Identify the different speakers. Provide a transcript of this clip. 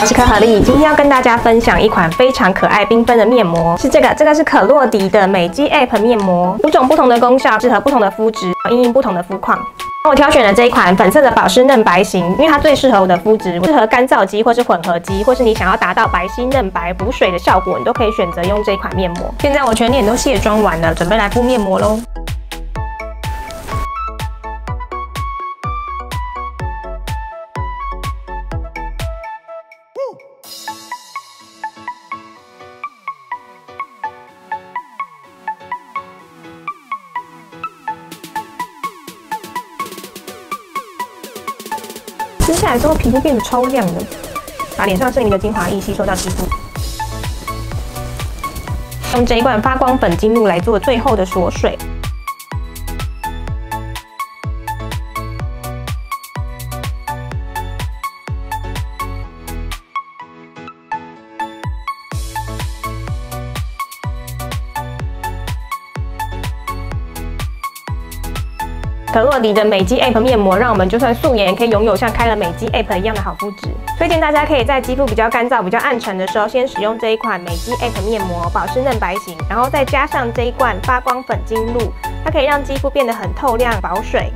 Speaker 1: 我是可可丽，今天要跟大家分享一款非常可爱缤纷的面膜，是这个，这个是可洛迪的美肌 App 面膜，五种不同的功效，适合不同的肤质，因应不同的肤况。我挑选了这一款粉色的保湿嫩白型，因为它最适合我的肤质，适合干燥肌或是混合肌，或是你想要达到白皙嫩白补水的效果，你都可以选择用这款面膜。现在我全脸都卸妆完了，准备来敷面膜喽。撕下来之后，皮肤变得超亮的，把脸上剩余的精华液吸收到肌肤。用这一罐发光粉晶露来做最后的锁水。可洛迪的美肌 App 面膜，让我们就算素颜也可以拥有像开了美肌 App 一样的好肤质。推荐大家可以在肌肤比较干燥、比较暗沉的时候，先使用这一款美肌 App 面膜，保湿嫩白型，然后再加上这一罐发光粉晶露，它可以让肌肤变得很透亮、保水。